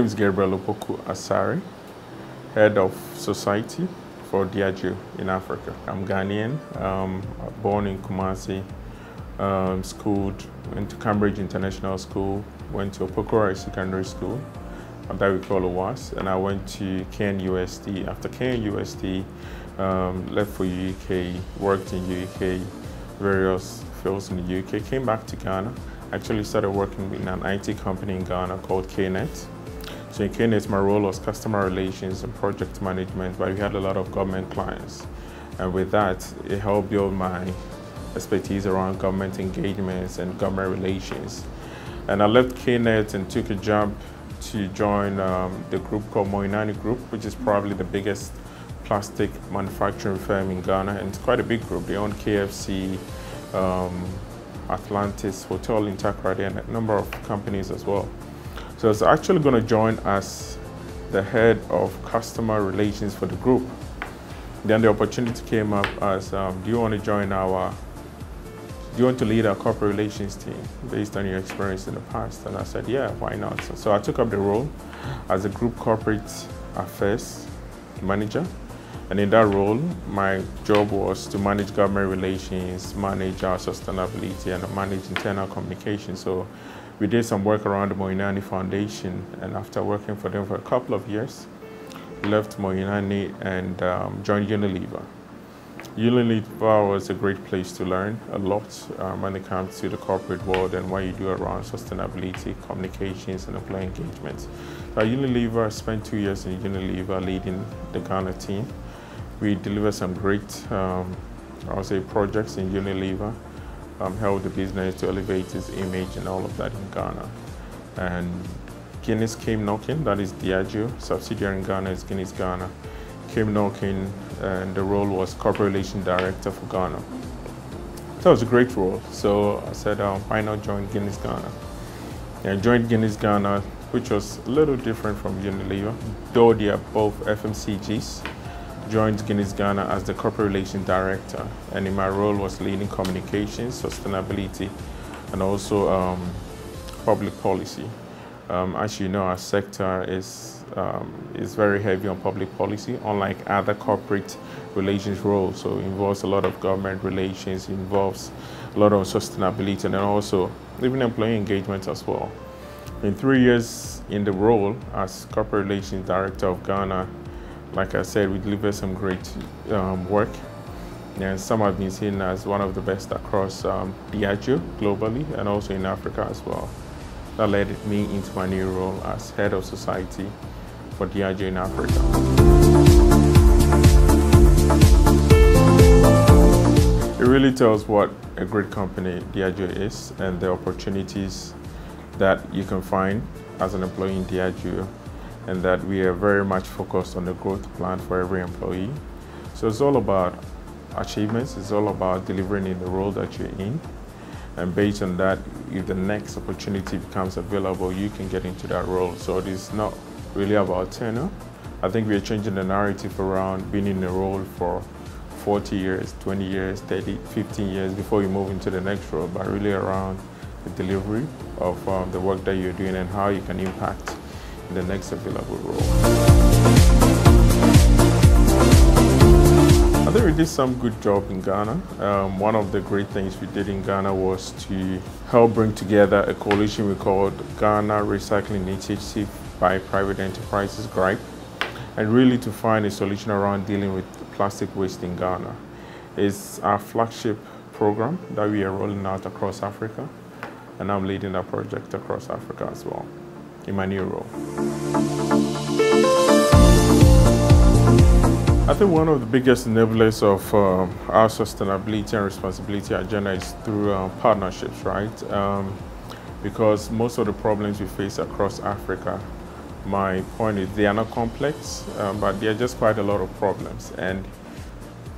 name is Gabriel Opoku-Asare, head of society for Diageo in Africa. I'm Ghanaian, um, born in Kumasi, um, schooled, went to Cambridge International School, went to Opoku Secondary School, that we call OWAS, and I went to KNUST. After KNUST, um, left for UK, worked in UK, various fields in the UK, came back to Ghana, actually started working in an IT company in Ghana called KNet. So in KNet, my role was customer relations and project management, but we had a lot of government clients. And with that, it helped build my expertise around government engagements and government relations. And I left KNet and took a jump to join um, the group called Mohinani Group, which is probably the biggest plastic manufacturing firm in Ghana, and it's quite a big group. They own KFC, um, Atlantis, Hotel Intakrade, and a number of companies as well. So I was actually going to join as the head of customer relations for the group. Then the opportunity came up as, um, do you want to join our, do you want to lead our corporate relations team based on your experience in the past? And I said, yeah, why not? So, so I took up the role as a group corporate affairs manager. And in that role, my job was to manage government relations, manage our sustainability, and manage internal communication. So we did some work around the Mohinani Foundation, and after working for them for a couple of years, left Mohinani and um, joined Unilever. Unilever was a great place to learn a lot um, when it comes to the corporate world and what you do around sustainability, communications, and employee engagement. So Unilever, I spent two years in Unilever leading the Ghana team. We delivered some great, um, I would say, projects in Unilever um, help the business to elevate its image and all of that in Ghana. And Guinness came knocking, that is Diageo, subsidiary in Ghana is Guinness Ghana, came knocking and the role was Corporate Relations Director for Ghana. That was a great role, so I said, um, why not join Guinness Ghana? And I joined Guinness Ghana, which was a little different from Unilever, though they are both FMCGs joined Guinness Ghana as the Corporate Relations Director, and in my role was leading communications, sustainability, and also um, public policy. Um, as you know, our sector is um, is very heavy on public policy, unlike other corporate relations roles. So it involves a lot of government relations, involves a lot of sustainability, and also even employee engagement as well. In three years in the role as Corporate Relations Director of Ghana, like I said, we deliver some great um, work. And some have been seen as one of the best across um, Diageo globally and also in Africa as well. That led me into my new role as head of society for Diageo in Africa. It really tells what a great company Diageo is and the opportunities that you can find as an employee in Diageo and that we are very much focused on the growth plan for every employee. So it's all about achievements, it's all about delivering in the role that you're in. And based on that, if the next opportunity becomes available, you can get into that role. So it is not really about tenure. I think we are changing the narrative around being in a role for 40 years, 20 years, 30, 15 years before you move into the next role, but really around the delivery of um, the work that you're doing and how you can impact the next available role. I think we did some good job in Ghana. Um, one of the great things we did in Ghana was to help bring together a coalition we called Ghana Recycling Initiative by Private Enterprises, GRIPE, and really to find a solution around dealing with plastic waste in Ghana. It's our flagship program that we are rolling out across Africa, and I'm leading that project across Africa as well in my new role. I think one of the biggest enablers of um, our sustainability and responsibility agenda is through um, partnerships, right? Um, because most of the problems we face across Africa, my point is they are not complex, um, but they are just quite a lot of problems. And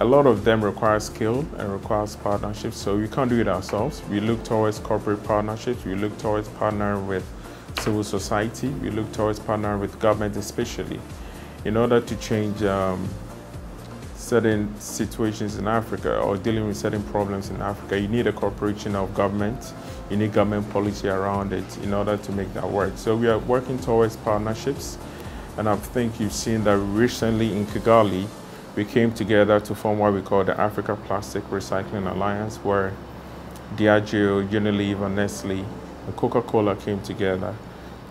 a lot of them require skill and requires partnerships, so we can't do it ourselves. We look towards corporate partnerships, we look towards partnering with civil society. We look towards partnering with government especially in order to change um, certain situations in Africa or dealing with certain problems in Africa, you need a cooperation of government, you need government policy around it in order to make that work. So we are working towards partnerships, and I think you've seen that recently in Kigali, we came together to form what we call the Africa Plastic Recycling Alliance, where Diageo, Unilever, Nestle, and Coca-Cola came together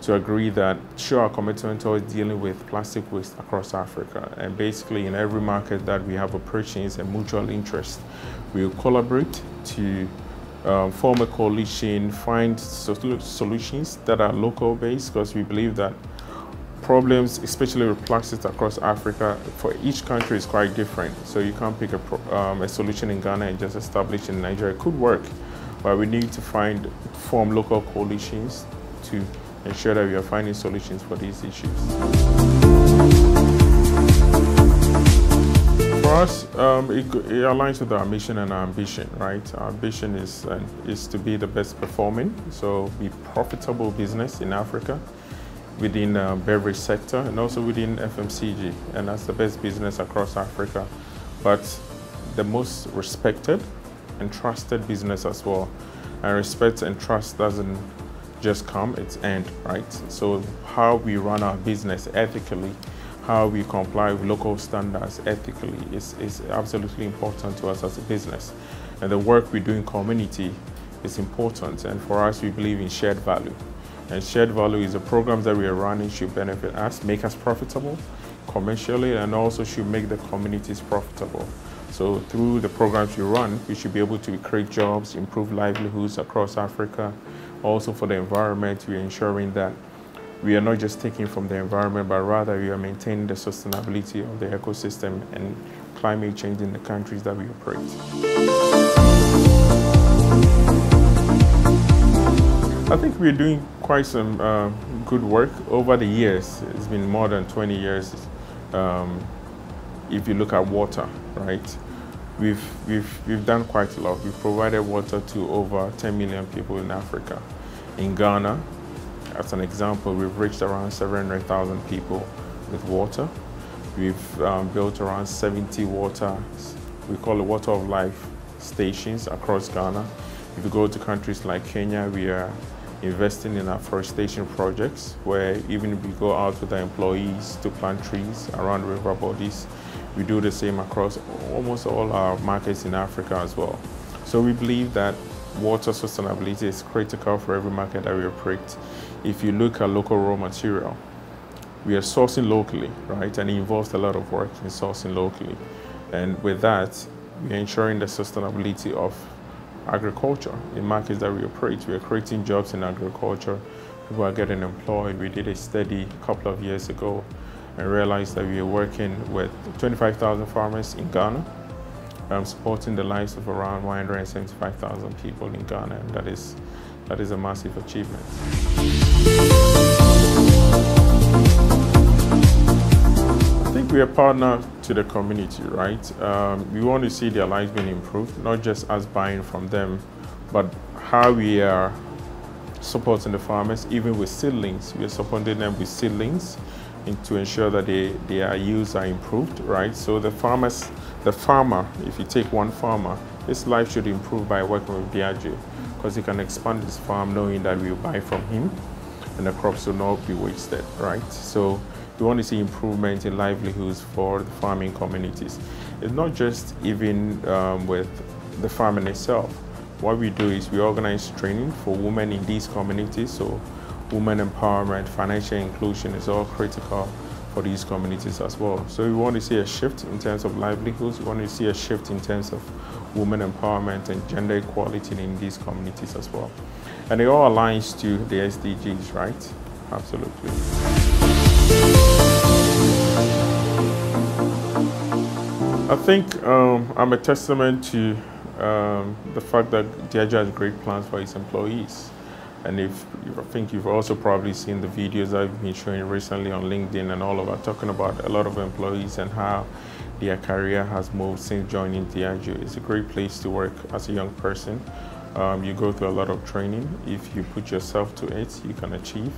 to agree that show our commitment towards dealing with plastic waste across Africa. And basically in every market that we have operations and mutual interest, we will collaborate to um, form a coalition, find solutions that are local based because we believe that problems, especially with plastics across Africa, for each country is quite different. So you can't pick a, um, a solution in Ghana and just establish in Nigeria. It could work, but we need to find, form local coalitions to ensure that we are finding solutions for these issues. For us, um, it, it, aligns with our mission and our ambition, right? Our ambition is, uh, is to be the best performing, so be profitable business in Africa within the uh, beverage sector and also within FMCG, and that's the best business across Africa. But the most respected and trusted business as well. And respect and trust doesn't just come, it's end, right? So how we run our business ethically, how we comply with local standards ethically is, is absolutely important to us as a business. And the work we do in community is important. And for us, we believe in shared value. And shared value is the programs that we are running should benefit us, make us profitable commercially, and also should make the communities profitable. So through the programs we run, we should be able to create jobs, improve livelihoods across Africa, also for the environment, are ensuring that we are not just taking from the environment, but rather we are maintaining the sustainability of the ecosystem and climate change in the countries that we operate. I think we're doing quite some uh, good work over the years. It's been more than 20 years um, if you look at water, right? we've, we've, we've done quite a lot. We've provided water to over 10 million people in Africa. In Ghana, as an example, we've reached around 700,000 people with water. We've um, built around 70 water, we call it water of life stations across Ghana. If you go to countries like Kenya, we are investing in afforestation projects where even if we go out with our employees to plant trees around river bodies, we do the same across almost all our markets in Africa as well. So we believe that water sustainability is critical for every market that we operate. If you look at local raw material, we are sourcing locally, right? And it involves a lot of work in sourcing locally. And with that, we are ensuring the sustainability of agriculture in markets that we operate. We are creating jobs in agriculture. People are getting employed. We did a study a couple of years ago and realized that we are working with 25,000 farmers in Ghana, um, supporting the lives of around 175,000 people in Ghana, and that is, that is a massive achievement. I think we are partner to the community, right? Um, we want to see their lives being improved, not just us buying from them, but how we are supporting the farmers, even with seedlings. We are supporting them with seedlings to ensure that they, their yields are improved, right? So the farmers, the farmer, if you take one farmer, his life should improve by working with Diageo because he can expand his farm knowing that we'll buy from him and the crops will not be wasted, right? So we want to see improvement in livelihoods for the farming communities. It's not just even um, with the farming itself. What we do is we organize training for women in these communities. So women empowerment, financial inclusion is all critical for these communities as well. So we want to see a shift in terms of livelihoods. We want to see a shift in terms of women empowerment and gender equality in these communities as well. And it all aligns to the SDGs, right? Absolutely. I think um, I'm a testament to um, the fact that Diageo has great plans for its employees. And if I think you've also probably seen the videos I've been showing recently on LinkedIn and all of that, talking about a lot of employees and how their career has moved since joining Diageo. It's a great place to work as a young person. Um, you go through a lot of training. If you put yourself to it, you can achieve.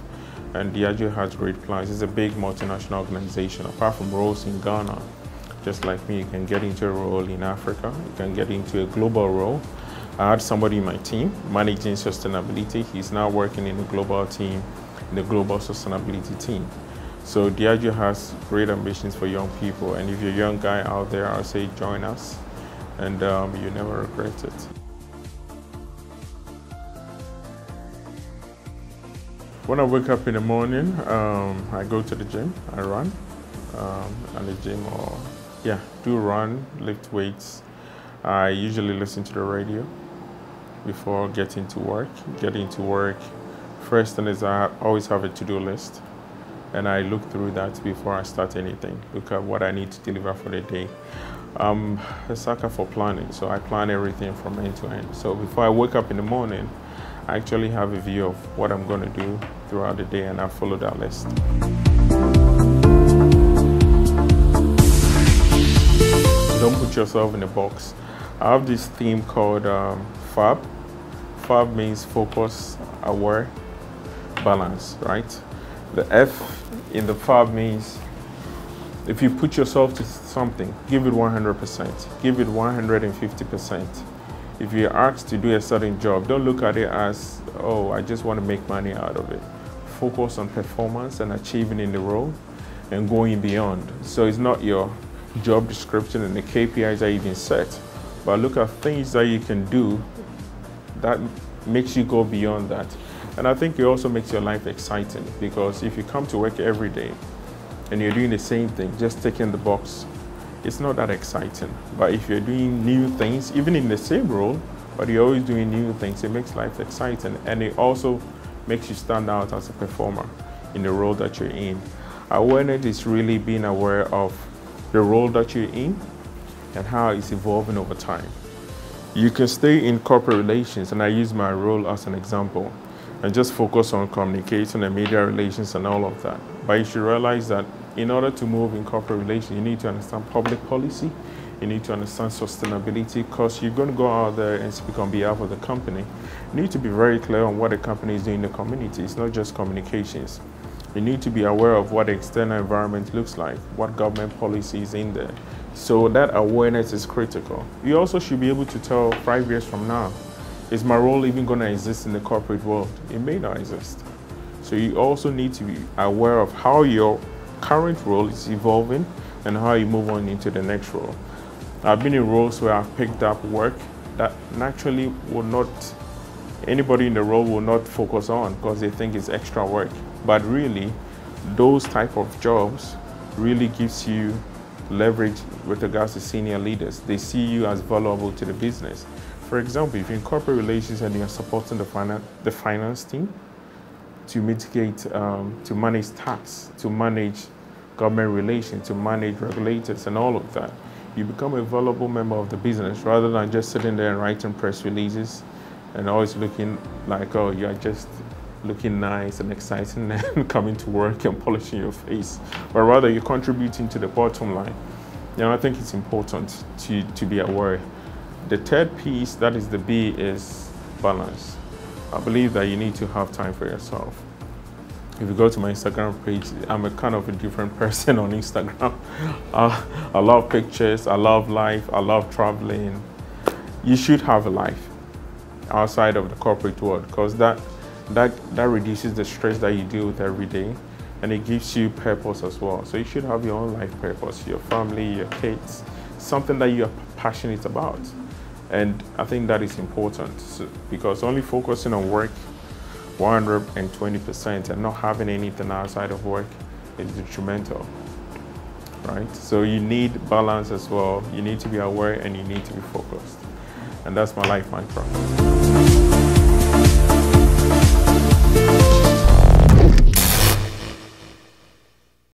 And Diageo has great plans. It's a big multinational organization. Apart from roles in Ghana, just like me, you can get into a role in Africa, you can get into a global role. I had somebody in my team managing sustainability. He's now working in the global team, in the global sustainability team. So Diageo has great ambitions for young people, and if you're a young guy out there, I'll say join us, and um, you never regret it. When I wake up in the morning, um, I go to the gym, I run, um, at the gym or yeah, do run, lift weights. I usually listen to the radio before getting to work. Getting to work, first thing is I always have a to-do list and I look through that before I start anything. Look at what I need to deliver for the day. I'm a sucker for planning, so I plan everything from end to end. So before I wake up in the morning, I actually have a view of what I'm going to do throughout the day and I follow that list. Don't put yourself in a box. I have this theme called um, FAB. FAB means focus, aware, balance, right? The F in the FAB means if you put yourself to something, give it 100%, give it 150%. If you're asked to do a certain job, don't look at it as, oh, I just want to make money out of it. Focus on performance and achieving in the role and going beyond. So it's not your job description and the KPIs that you've been set, but look at things that you can do that makes you go beyond that. And I think it also makes your life exciting because if you come to work every day and you're doing the same thing, just ticking the box, it's not that exciting. But if you're doing new things, even in the same role, but you're always doing new things, it makes life exciting. And it also makes you stand out as a performer in the role that you're in. Awareness is really being aware of the role that you're in and how it's evolving over time. You can stay in corporate relations, and I use my role as an example and just focus on communication and media relations and all of that. But you should realize that in order to move in corporate relations, you need to understand public policy, you need to understand sustainability because you're going to go out there and speak on behalf of the company. You need to be very clear on what the company is doing in the community. It's not just communications. You need to be aware of what the external environment looks like, what government policy is in there. So that awareness is critical. You also should be able to tell five years from now, is my role even going to exist in the corporate world? It may not exist. So you also need to be aware of how your current role is evolving and how you move on into the next role. I've been in roles where I've picked up work that naturally will not, anybody in the role will not focus on because they think it's extra work. But really, those type of jobs really gives you leverage with regards to senior leaders. They see you as valuable to the business. For example, if you're in corporate relations and you're supporting the, finance, the finance team to mitigate, um, to manage tax, to manage government relations, to manage regulators and all of that, you become a valuable member of the business rather than just sitting there and writing press releases and always looking like, oh, you're just looking nice and exciting and coming to work and polishing your face, but rather you're contributing to the bottom line. Know, I think it's important to, to be aware the third piece, that is the B, is balance. I believe that you need to have time for yourself. If you go to my Instagram page, I'm a kind of a different person on Instagram. Uh, I love pictures, I love life, I love traveling. You should have a life outside of the corporate world because that, that, that reduces the stress that you deal with every day and it gives you purpose as well. So you should have your own life purpose, your family, your kids, something that you're passionate about. And I think that is important because only focusing on work 120% and not having anything outside of work is detrimental, right? So you need balance as well. You need to be aware and you need to be focused. And that's my life mantra.